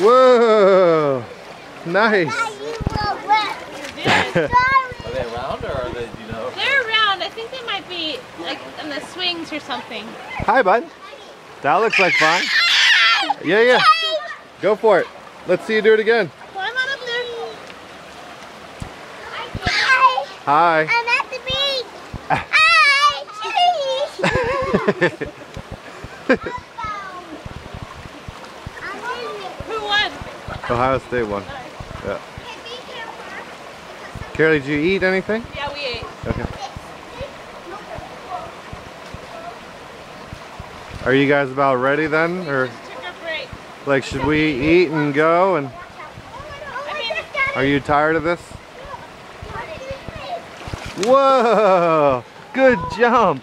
Whoa! Nice. Are they around or are they, you know? They're around. I think they might be like on the swings or something. Hi, bud. That looks like fun. Yeah, yeah. Go for it. Let's see you do it again. Climb on up there. Hi. I'm at the beach. Hi, Who won? Ohio State won. Yeah. Carly, did you eat anything? Yeah, we ate. Okay. Are you guys about ready then? Or Took our break. like should we eat and go and I mean, are you tired of this? Whoa! Good jump!